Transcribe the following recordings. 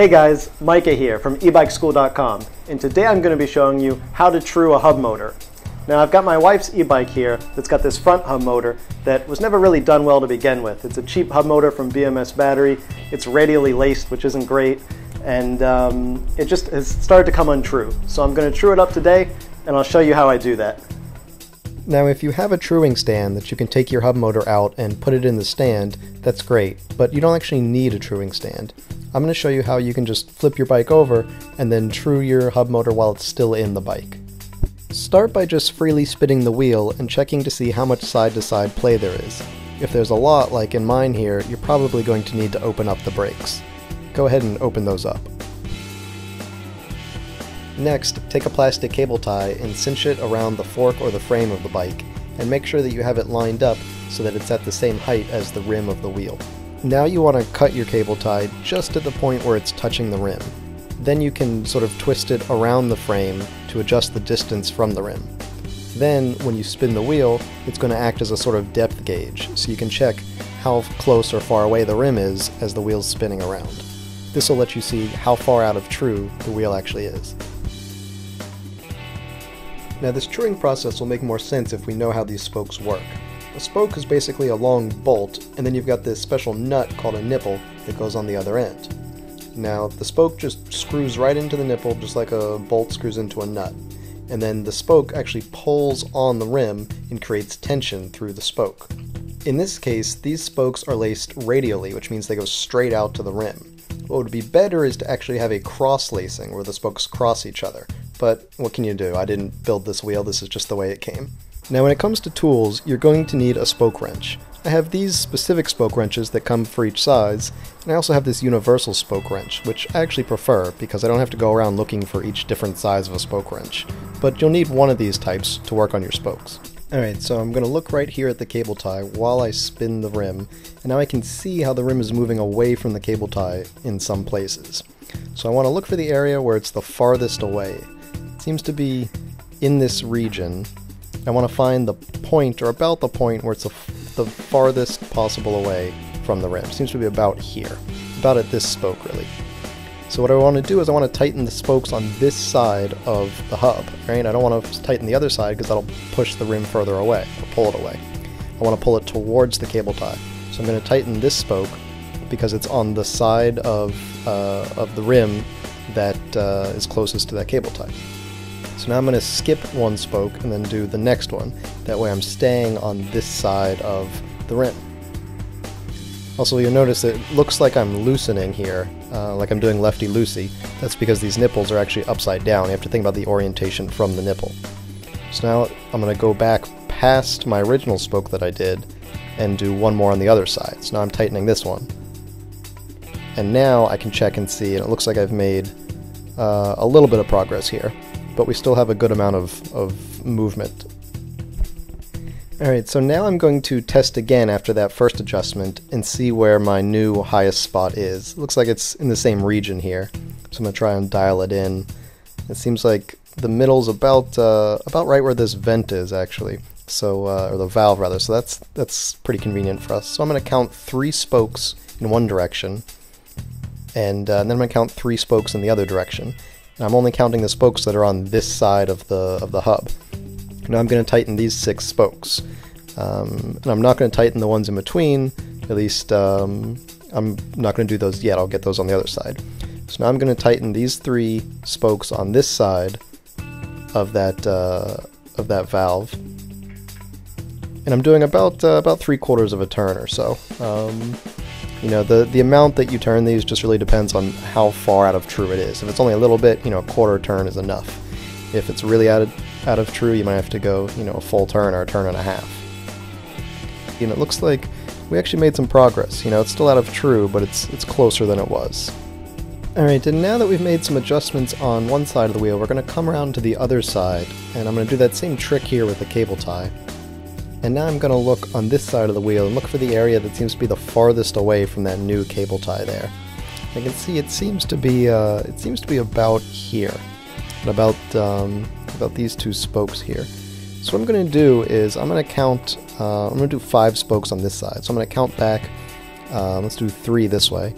Hey guys, Micah here from ebikeschool.com, and today I'm going to be showing you how to true a hub motor. Now I've got my wife's e-bike here that's got this front hub motor that was never really done well to begin with. It's a cheap hub motor from BMS Battery, it's radially laced which isn't great, and um, it just has started to come untrue. So I'm going to true it up today, and I'll show you how I do that. Now if you have a truing stand that you can take your hub motor out and put it in the stand, that's great, but you don't actually need a truing stand. I'm going to show you how you can just flip your bike over and then true your hub motor while it's still in the bike. Start by just freely spinning the wheel and checking to see how much side-to-side -side play there is. If there's a lot, like in mine here, you're probably going to need to open up the brakes. Go ahead and open those up. Next, take a plastic cable tie and cinch it around the fork or the frame of the bike, and make sure that you have it lined up so that it's at the same height as the rim of the wheel. Now you want to cut your cable tie just at the point where it's touching the rim. Then you can sort of twist it around the frame to adjust the distance from the rim. Then, when you spin the wheel, it's going to act as a sort of depth gauge, so you can check how close or far away the rim is as the wheel's spinning around. This will let you see how far out of true the wheel actually is. Now this truing process will make more sense if we know how these spokes work. A spoke is basically a long bolt, and then you've got this special nut called a nipple that goes on the other end. Now, the spoke just screws right into the nipple just like a bolt screws into a nut. And then the spoke actually pulls on the rim and creates tension through the spoke. In this case, these spokes are laced radially, which means they go straight out to the rim. What would be better is to actually have a cross lacing where the spokes cross each other. But what can you do? I didn't build this wheel, this is just the way it came. Now when it comes to tools, you're going to need a spoke wrench. I have these specific spoke wrenches that come for each size, and I also have this universal spoke wrench, which I actually prefer because I don't have to go around looking for each different size of a spoke wrench. But you'll need one of these types to work on your spokes. Alright, so I'm going to look right here at the cable tie while I spin the rim, and now I can see how the rim is moving away from the cable tie in some places. So I want to look for the area where it's the farthest away. It seems to be in this region, I want to find the point, or about the point, where it's the farthest possible away from the rim. Seems to be about here. About at this spoke, really. So what I want to do is I want to tighten the spokes on this side of the hub, right? I don't want to tighten the other side because that'll push the rim further away, or pull it away. I want to pull it towards the cable tie. So I'm going to tighten this spoke because it's on the side of, uh, of the rim that uh, is closest to that cable tie. So now I'm going to skip one spoke and then do the next one. That way I'm staying on this side of the rim. Also, you'll notice it looks like I'm loosening here, uh, like I'm doing lefty-loosey. That's because these nipples are actually upside down. You have to think about the orientation from the nipple. So now I'm going to go back past my original spoke that I did and do one more on the other side. So now I'm tightening this one. And now I can check and see, and it looks like I've made uh, a little bit of progress here but we still have a good amount of, of movement. Alright, so now I'm going to test again after that first adjustment and see where my new highest spot is. It looks like it's in the same region here, so I'm going to try and dial it in. It seems like the middle's about uh, about right where this vent is actually, so uh, or the valve rather. So that's that's pretty convenient for us. So I'm going to count three spokes in one direction, and, uh, and then I'm going to count three spokes in the other direction. I'm only counting the spokes that are on this side of the, of the hub. Now I'm going to tighten these six spokes. Um, and I'm not going to tighten the ones in between, at least um, I'm not going to do those yet, I'll get those on the other side. So now I'm going to tighten these three spokes on this side of that, uh, of that valve. And I'm doing about, uh, about three quarters of a turn or so. Um, you know, the, the amount that you turn these just really depends on how far out of true it is. If it's only a little bit, you know, a quarter turn is enough. If it's really out of, out of true, you might have to go, you know, a full turn or a turn and a half. You know, it looks like we actually made some progress. You know, it's still out of true, but it's, it's closer than it was. Alright, and now that we've made some adjustments on one side of the wheel, we're going to come around to the other side, and I'm going to do that same trick here with the cable tie. And now I'm going to look on this side of the wheel and look for the area that seems to be the farthest away from that new cable tie there. I can see it seems to be uh, it seems to be about here, about um, about these two spokes here. So what I'm going to do is I'm going to count. Uh, I'm going to do five spokes on this side. So I'm going to count back. Uh, let's do three this way,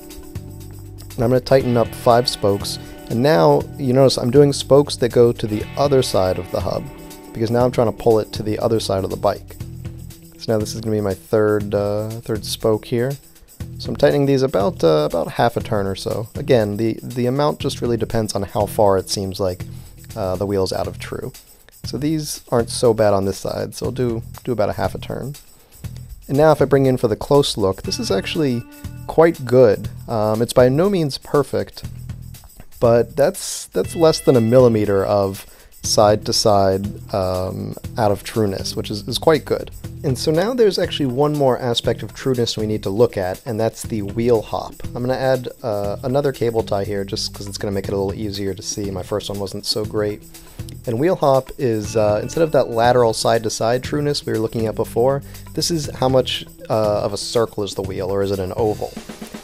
And I'm going to tighten up five spokes. And now, you notice I'm doing spokes that go to the other side of the hub, because now I'm trying to pull it to the other side of the bike. So now this is going to be my third, uh, third spoke here. So I'm tightening these about uh, about half a turn or so. Again, the, the amount just really depends on how far it seems like uh, the wheel's out of true. So these aren't so bad on this side, so I'll do, do about a half a turn. And now if I bring in for the close look, this is actually quite good. Um, it's by no means perfect, but that's, that's less than a millimeter of side to side um, out of trueness, which is, is quite good. And so now there's actually one more aspect of trueness we need to look at, and that's the wheel hop. I'm going to add uh, another cable tie here just because it's going to make it a little easier to see. My first one wasn't so great. And wheel hop is, uh, instead of that lateral side-to-side trueness we were looking at before, this is how much uh, of a circle is the wheel, or is it an oval?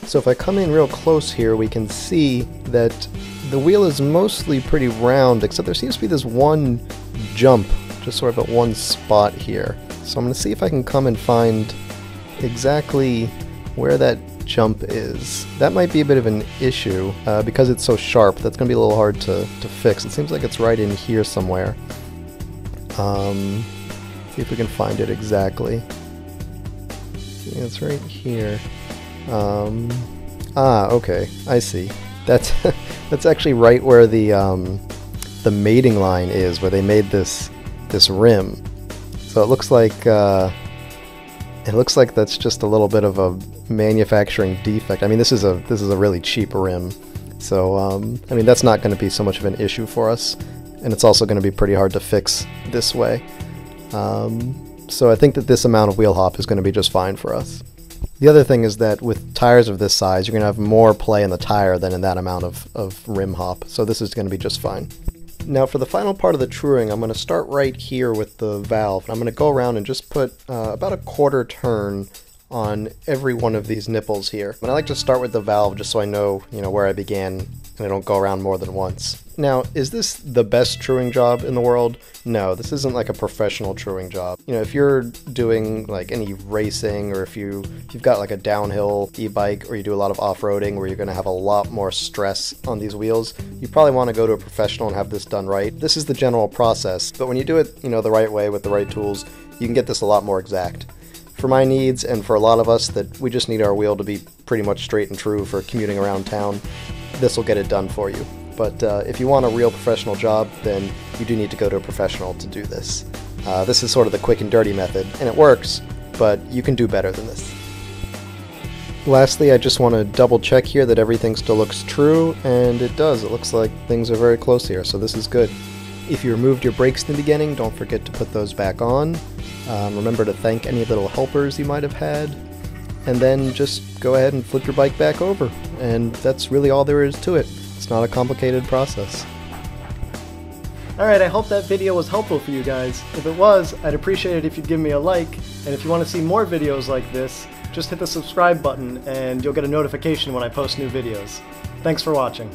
So if I come in real close here, we can see that the wheel is mostly pretty round, except there seems to be this one jump, just sort of at one spot here. So I'm going to see if I can come and find exactly where that jump is. That might be a bit of an issue uh, because it's so sharp. That's going to be a little hard to, to fix. It seems like it's right in here somewhere. Um, see if we can find it exactly. Yeah, it's right here. Um, ah, okay. I see. That's that's actually right where the um, the mating line is, where they made this this rim. So it looks like uh, it looks like that's just a little bit of a manufacturing defect. I mean, this is a this is a really cheap rim, so um, I mean that's not going to be so much of an issue for us, and it's also going to be pretty hard to fix this way. Um, so I think that this amount of wheel hop is going to be just fine for us. The other thing is that with tires of this size, you're going to have more play in the tire than in that amount of, of rim hop, so this is going to be just fine. Now for the final part of the truing, I'm going to start right here with the valve. I'm going to go around and just put uh, about a quarter turn on every one of these nipples here. And I like to start with the valve just so I know, you know, where I began and I don't go around more than once. Now, is this the best truing job in the world? No, this isn't like a professional truing job. You know, if you're doing like any racing or if you if you've got like a downhill e-bike or you do a lot of off-roading where you're going to have a lot more stress on these wheels, you probably want to go to a professional and have this done right. This is the general process, but when you do it, you know, the right way with the right tools, you can get this a lot more exact for my needs and for a lot of us that we just need our wheel to be pretty much straight and true for commuting around town, this will get it done for you. But uh, if you want a real professional job, then you do need to go to a professional to do this. Uh, this is sort of the quick and dirty method, and it works, but you can do better than this. Lastly, I just want to double check here that everything still looks true, and it does. It looks like things are very close here, so this is good. If you removed your brakes in the beginning, don't forget to put those back on. Um, remember to thank any little helpers you might have had. And then just go ahead and flip your bike back over. And that's really all there is to it. It's not a complicated process. Alright, I hope that video was helpful for you guys. If it was, I'd appreciate it if you'd give me a like, and if you want to see more videos like this, just hit the subscribe button and you'll get a notification when I post new videos. Thanks for watching.